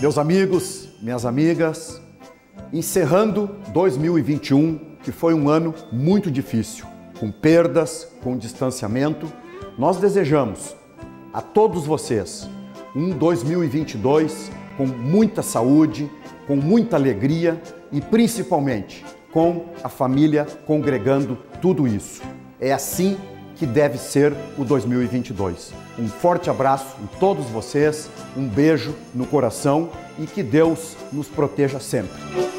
Meus amigos, minhas amigas, encerrando 2021, que foi um ano muito difícil, com perdas, com distanciamento, nós desejamos a todos vocês um 2022 com muita saúde, com muita alegria e principalmente com a família congregando tudo isso. É assim que deve ser o 2022. Um forte abraço em todos vocês, um beijo no coração e que Deus nos proteja sempre.